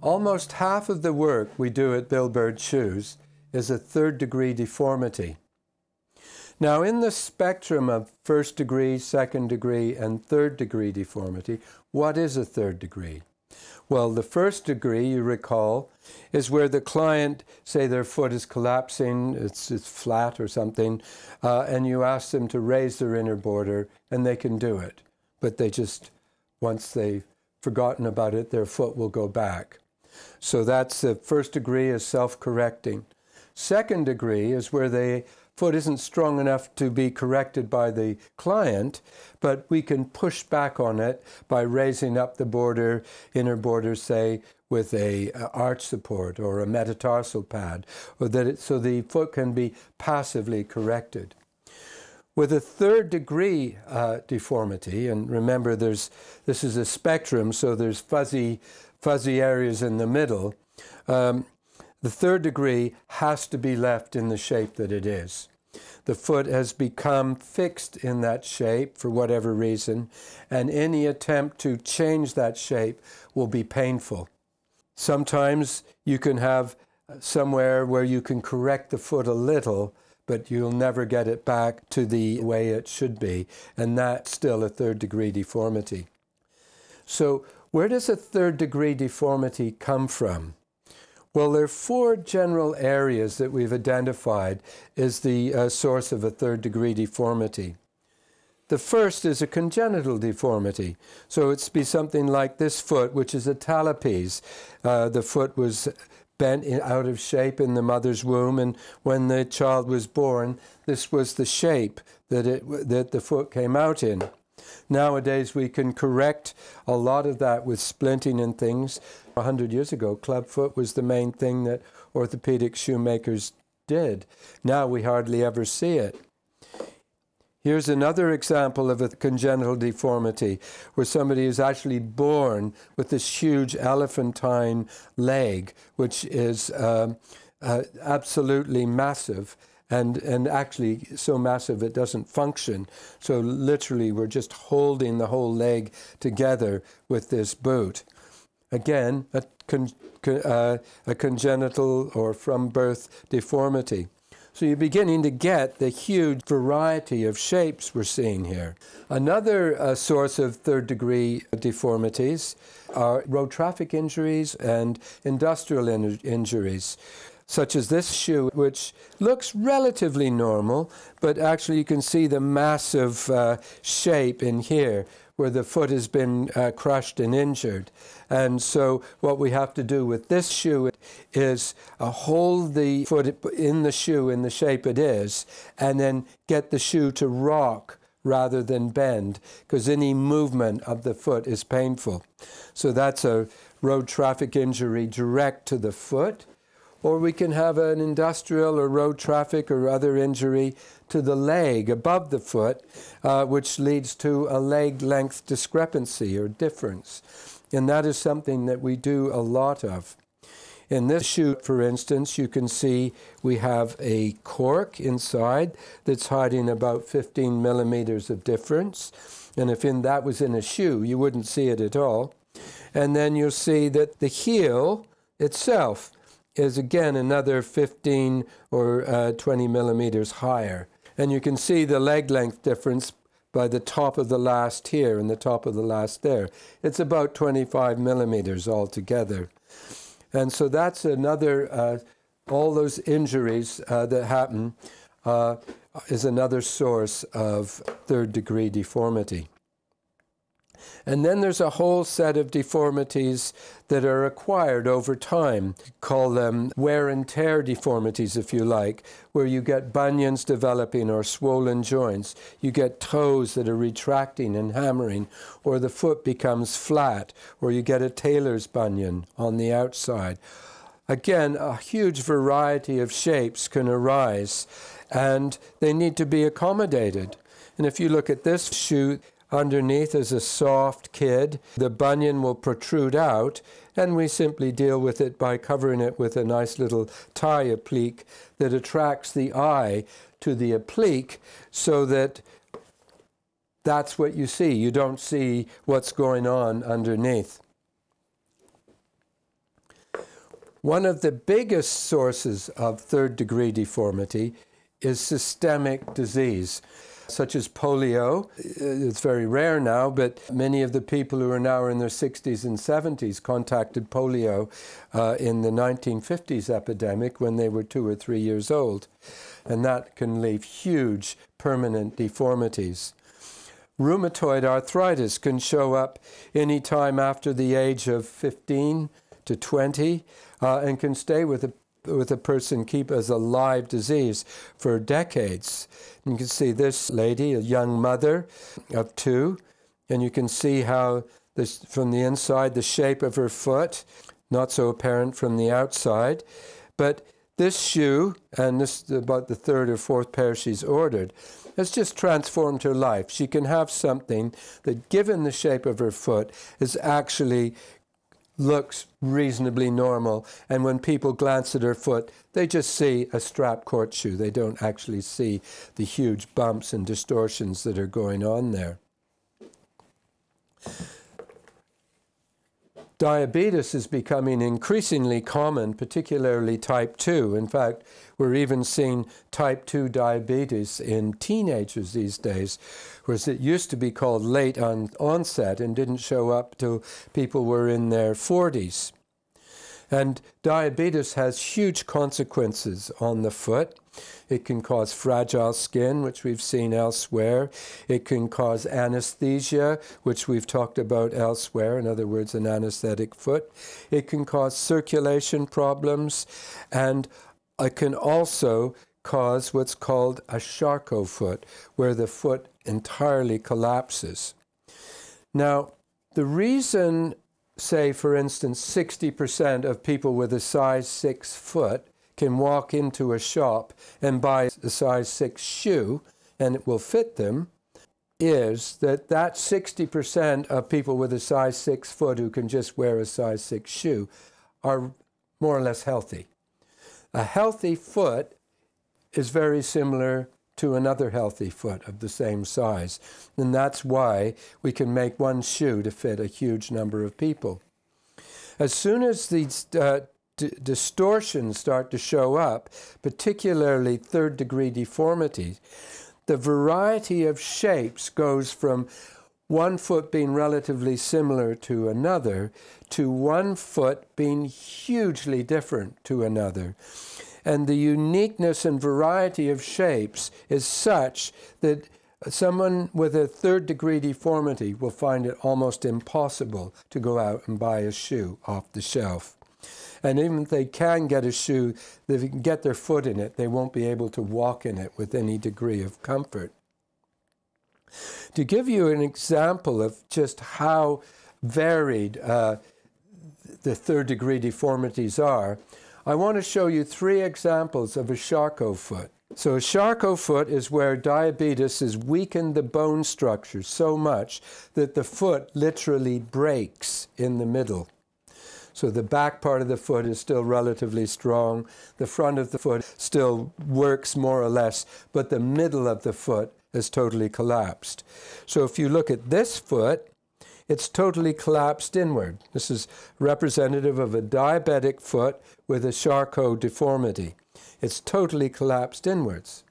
Almost half of the work we do at Bill Bird Shoes is a third degree deformity. Now, in the spectrum of first degree, second degree, and third degree deformity, what is a third degree? Well, the first degree, you recall, is where the client, say their foot is collapsing, it's, it's flat or something, uh, and you ask them to raise their inner border, and they can do it. But they just, once they've forgotten about it, their foot will go back. So that's the first degree is self correcting. Second degree is where the foot isn't strong enough to be corrected by the client, but we can push back on it by raising up the border, inner border, say, with a, a arch support or a metatarsal pad, or that it, so the foot can be passively corrected. With a third degree uh, deformity, and remember, there's this is a spectrum, so there's fuzzy, fuzzy areas in the middle. Um, the third degree has to be left in the shape that it is. The foot has become fixed in that shape for whatever reason, and any attempt to change that shape will be painful. Sometimes you can have somewhere where you can correct the foot a little, but you'll never get it back to the way it should be, and that's still a third degree deformity. So, where does a third degree deformity come from? Well, there are four general areas that we've identified as the uh, source of a third degree deformity. The first is a congenital deformity. So it's be something like this foot, which is a talipes. Uh, the foot was bent in, out of shape in the mother's womb, and when the child was born, this was the shape that, it, that the foot came out in. Nowadays, we can correct a lot of that with splinting and things. A hundred years ago, clubfoot was the main thing that orthopedic shoemakers did. Now we hardly ever see it. Here's another example of a congenital deformity where somebody is actually born with this huge elephantine leg, which is um, uh, absolutely massive and, and actually so massive it doesn't function. So literally, we're just holding the whole leg together with this boot. Again, a, con, uh, a congenital or from birth deformity. So you're beginning to get the huge variety of shapes we're seeing here. Another uh, source of third degree deformities are road traffic injuries and industrial in injuries such as this shoe, which looks relatively normal, but actually you can see the massive uh, shape in here where the foot has been uh, crushed and injured. And so what we have to do with this shoe is uh, hold the foot in the shoe in the shape it is, and then get the shoe to rock rather than bend, because any movement of the foot is painful. So that's a road traffic injury direct to the foot or we can have an industrial or road traffic or other injury to the leg above the foot, uh, which leads to a leg length discrepancy or difference. And that is something that we do a lot of. In this shoe, for instance, you can see we have a cork inside that's hiding about 15 millimeters of difference. And if in, that was in a shoe, you wouldn't see it at all. And then you'll see that the heel itself is again another 15 or uh, 20 millimeters higher. And you can see the leg length difference by the top of the last here and the top of the last there. It's about 25 millimeters altogether. And so that's another, uh, all those injuries uh, that happen uh, is another source of third degree deformity. And then there's a whole set of deformities that are acquired over time. Call them wear and tear deformities, if you like, where you get bunions developing or swollen joints. You get toes that are retracting and hammering, or the foot becomes flat, or you get a tailor's bunion on the outside. Again, a huge variety of shapes can arise, and they need to be accommodated. And if you look at this shoe, Underneath is a soft kid. The bunion will protrude out, and we simply deal with it by covering it with a nice little tie applique that attracts the eye to the applique so that that's what you see. You don't see what's going on underneath. One of the biggest sources of third degree deformity is systemic disease, such as polio. It's very rare now, but many of the people who are now in their 60s and 70s contacted polio uh, in the 1950s epidemic when they were two or three years old. And that can leave huge permanent deformities. Rheumatoid arthritis can show up any time after the age of 15 to 20 uh, and can stay with a with a person keep as a live disease for decades. You can see this lady, a young mother of two, and you can see how this from the inside the shape of her foot, not so apparent from the outside, but this shoe, and this is about the third or fourth pair she's ordered, has just transformed her life. She can have something that, given the shape of her foot, is actually looks reasonably normal. And when people glance at her foot, they just see a strap court shoe. They don't actually see the huge bumps and distortions that are going on there. Diabetes is becoming increasingly common, particularly type 2. In fact, we're even seeing type 2 diabetes in teenagers these days, whereas it used to be called late on onset and didn't show up till people were in their 40s. And diabetes has huge consequences on the foot. It can cause fragile skin, which we've seen elsewhere. It can cause anesthesia, which we've talked about elsewhere, in other words, an anesthetic foot. It can cause circulation problems, and it can also cause what's called a Charcot foot, where the foot entirely collapses. Now, the reason, say, for instance, 60% of people with a size 6 foot can walk into a shop and buy a size 6 shoe and it will fit them is that that 60% of people with a size 6 foot who can just wear a size 6 shoe are more or less healthy. A healthy foot is very similar to another healthy foot of the same size. And that's why we can make one shoe to fit a huge number of people. As soon as these uh, distortions start to show up, particularly third degree deformities, the variety of shapes goes from one foot being relatively similar to another to one foot being hugely different to another. And the uniqueness and variety of shapes is such that someone with a third degree deformity will find it almost impossible to go out and buy a shoe off the shelf. And even if they can get a shoe, if they can get their foot in it, they won't be able to walk in it with any degree of comfort. To give you an example of just how varied uh, the third degree deformities are, I want to show you three examples of a Charcot foot. So a Charcot foot is where diabetes has weakened the bone structure so much that the foot literally breaks in the middle. So the back part of the foot is still relatively strong. The front of the foot still works more or less, but the middle of the foot has totally collapsed. So if you look at this foot, it's totally collapsed inward. This is representative of a diabetic foot with a Charcot deformity. It's totally collapsed inwards.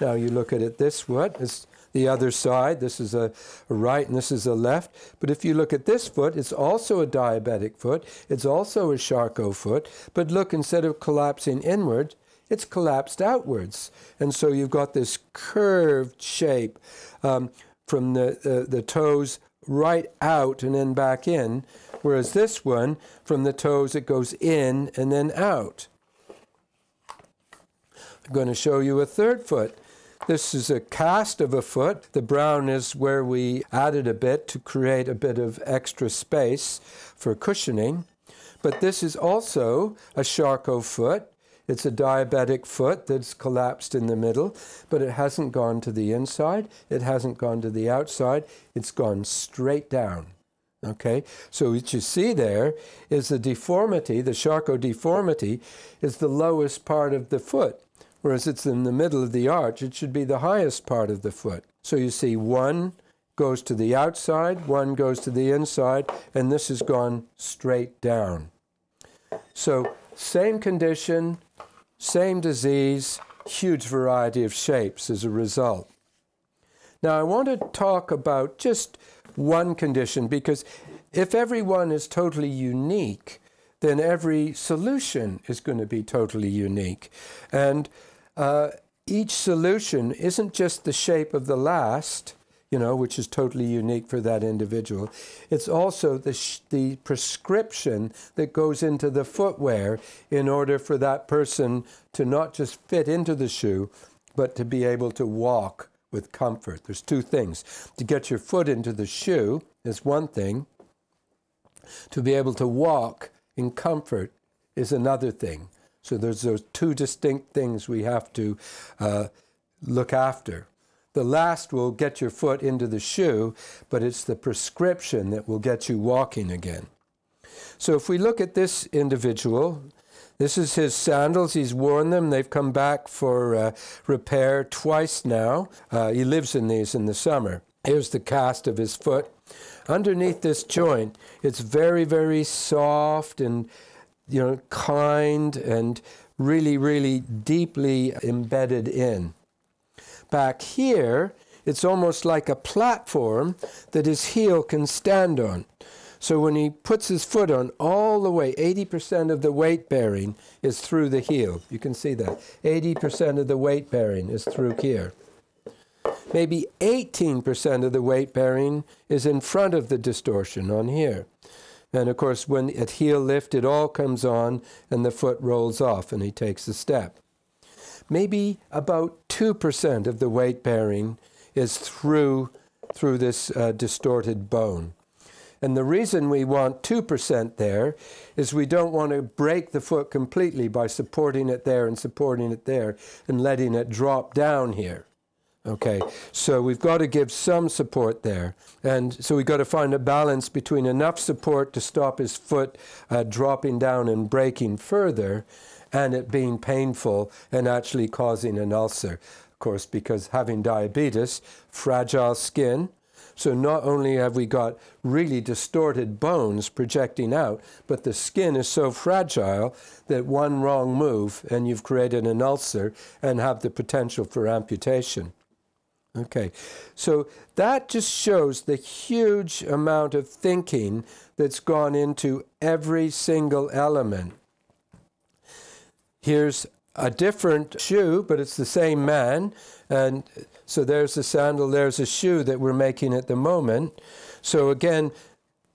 Now you look at it this foot, it's the other side. This is a, right and this is a left. But if you look at this foot, it's also a diabetic foot. It's also a Charcot foot. But look, instead of collapsing inward, it's collapsed outwards. And so you've got this curved shape um, from the, uh, the toes right out and then back in. Whereas this one, from the toes, it goes in and then out. I'm going to show you a third foot. This is a cast of a foot. The brown is where we added a bit to create a bit of extra space for cushioning. But this is also a Charcot foot. It's a diabetic foot that's collapsed in the middle, but it hasn't gone to the inside. It hasn't gone to the outside. It's gone straight down. Okay, so what you see there is the deformity, the Charcot deformity, is the lowest part of the foot whereas it's in the middle of the arch, it should be the highest part of the foot. So you see one goes to the outside, one goes to the inside, and this has gone straight down. So same condition, same disease, huge variety of shapes as a result. Now, I want to talk about just one condition because if everyone is totally unique, then every solution is going to be totally unique. And uh, each solution isn't just the shape of the last, you know, which is totally unique for that individual. It's also the, the prescription that goes into the footwear in order for that person to not just fit into the shoe, but to be able to walk with comfort. There's two things. To get your foot into the shoe is one thing, to be able to walk in comfort is another thing. So there's those two distinct things we have to uh, look after. The last will get your foot into the shoe, but it's the prescription that will get you walking again. So if we look at this individual, this is his sandals. He's worn them. They've come back for uh, repair twice now. Uh, he lives in these in the summer. Here's the cast of his foot. Underneath this joint, it's very, very soft and you know kind and really, really deeply embedded in. Back here, it's almost like a platform that his heel can stand on. So when he puts his foot on, all the way, 80% of the weight bearing is through the heel. You can see that. 80% of the weight bearing is through here. Maybe 18% of the weight bearing is in front of the distortion on here. And of course, when at heel lift, it all comes on and the foot rolls off and he takes a step. Maybe about 2% of the weight bearing is through, through this uh, distorted bone. And the reason we want 2% there is we don't want to break the foot completely by supporting it there and supporting it there and letting it drop down here. Okay, so we've got to give some support there. And so we've got to find a balance between enough support to stop his foot uh, dropping down and breaking further and it being painful and actually causing an ulcer. Of course, because having diabetes, fragile skin, so not only have we got really distorted bones projecting out, but the skin is so fragile that one wrong move and you've created an ulcer and have the potential for amputation. Okay, so that just shows the huge amount of thinking that's gone into every single element. Here's a different shoe, but it's the same man. And so there's a sandal, there's a shoe that we're making at the moment. So again,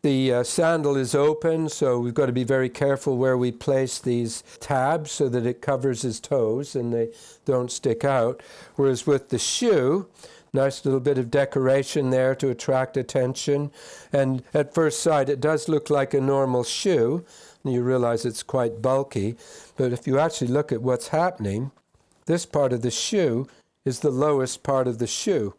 the uh, sandal is open, so we've got to be very careful where we place these tabs so that it covers his toes and they don't stick out. Whereas with the shoe, nice little bit of decoration there to attract attention. And at first sight, it does look like a normal shoe. And you realize it's quite bulky. But if you actually look at what's happening, this part of the shoe is the lowest part of the shoe.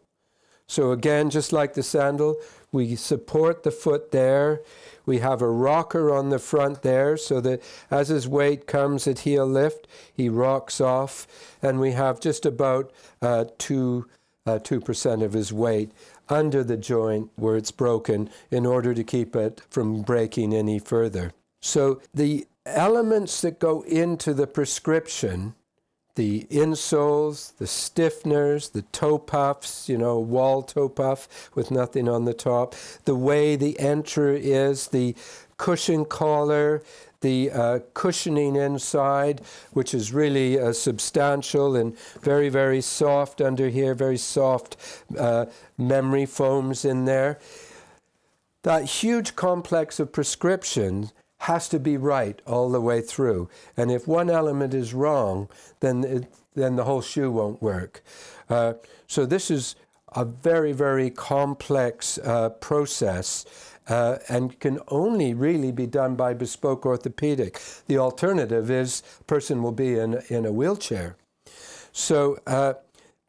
So again, just like the sandal, we support the foot there. We have a rocker on the front there so that as his weight comes at heel lift, he rocks off. And we have just about uh, two, uh, 2% of his weight under the joint where it's broken in order to keep it from breaking any further. So the elements that go into the prescription the insoles, the stiffeners, the toe puffs, you know, wall toe puff with nothing on the top, the way the enter is, the cushion collar, the uh, cushioning inside, which is really uh, substantial and very, very soft under here, very soft uh, memory foams in there. That huge complex of prescriptions has to be right all the way through. And if one element is wrong, then, it, then the whole shoe won't work. Uh, so this is a very, very complex uh, process uh, and can only really be done by bespoke orthopedic. The alternative is person will be in, in a wheelchair. So uh,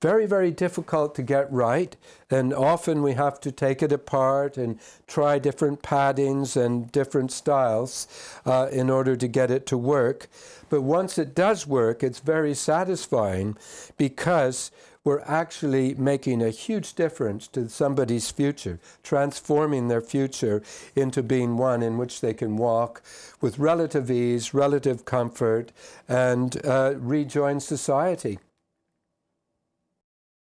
very, very difficult to get right. And often we have to take it apart and try different paddings and different styles uh, in order to get it to work. But once it does work, it's very satisfying because we're actually making a huge difference to somebody's future, transforming their future into being one in which they can walk with relative ease, relative comfort, and uh, rejoin society.